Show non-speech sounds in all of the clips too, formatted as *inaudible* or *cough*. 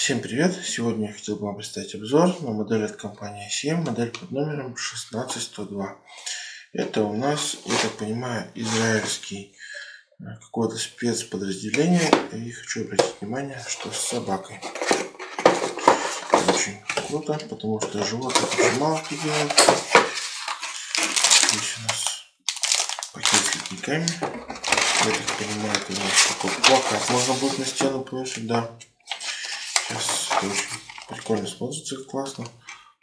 Всем привет! Сегодня я хотел бы вам представить обзор на модель от компании 7, модель под номером 16102. Это у нас, я так понимаю, израильский э, какое-то спецподразделение. И хочу обратить внимание, что с собакой. Очень круто, потому что животных очень мало кто делает. Здесь у нас пакет с ледниками. Я так понимаю, это у нас такой плакат можно будет на стену повешать, да. Сейчас очень прикольно смотрится, классно.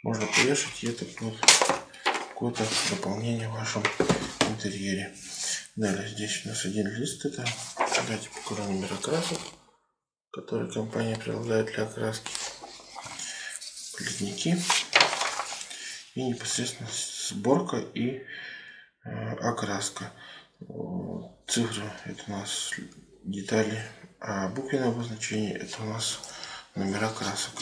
Можно повешать, и это будет какое-то дополнение в вашем интерьере. Далее здесь у нас один лист. Это давайте покажу номер красок, которые компания прилагает для окраски. Ледники. И непосредственно сборка и э, окраска. Цифры это у нас детали, а буквенное обозначение это у нас номера красок.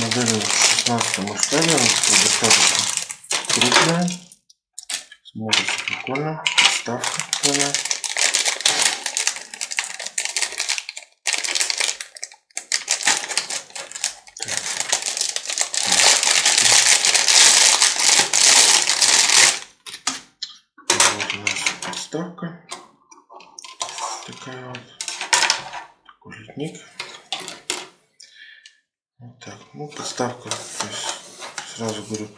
Модель в 16 масштабе, достаточно крупная, смотрится прикольно, ставка полная. Подставка. Такая вот. Такой литник. Вот так. Ну, подставка. То есть, сразу говорю,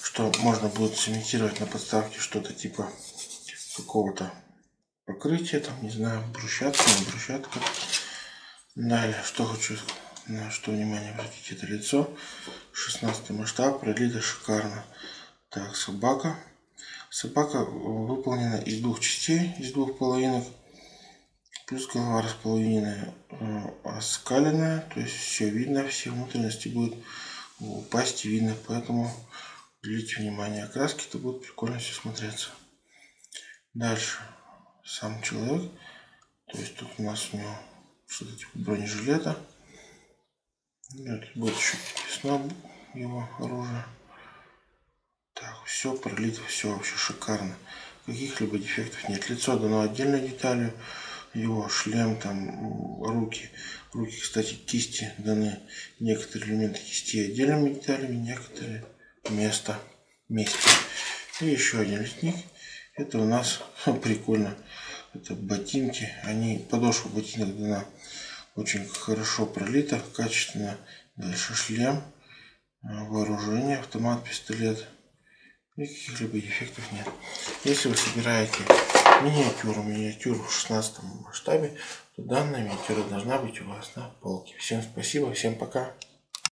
что можно будет сымитировать на подставке что-то типа какого-то покрытия, там, не знаю, брусчатка, не брусчатка. Далее, что хочу, на что внимание обратить, это лицо. 16 масштаб, пролито шикарно. Так, собака. Собака выполнена из двух частей, из двух половинок. Плюс голова располовиненная, э, оскаленная, то есть все видно, все внутренности будут у пасти видно, поэтому уделите внимание окраски, это будет прикольно все смотреться. Дальше сам человек, то есть тут у нас у него что-то типа бронежилета. Это будет еще подписано его оружие. Все пролито, все вообще шикарно. Каких-либо дефектов нет. Лицо дано отдельной деталью. Его шлем, там, руки. Руки, кстати, кисти даны. Некоторые элементы кисти отдельными деталями, некоторые место вместе. И еще один литник. Это у нас *laughs* прикольно. Это ботинки. Они, подошва ботинок дана очень хорошо пролита, качественно. Дальше шлем, вооружение, автомат, пистолет. Никаких-либо дефектов нет. Если вы собираете миниатюру, миниатюру в 16 масштабе, то данная миниатюра должна быть у вас на полке. Всем спасибо, всем пока.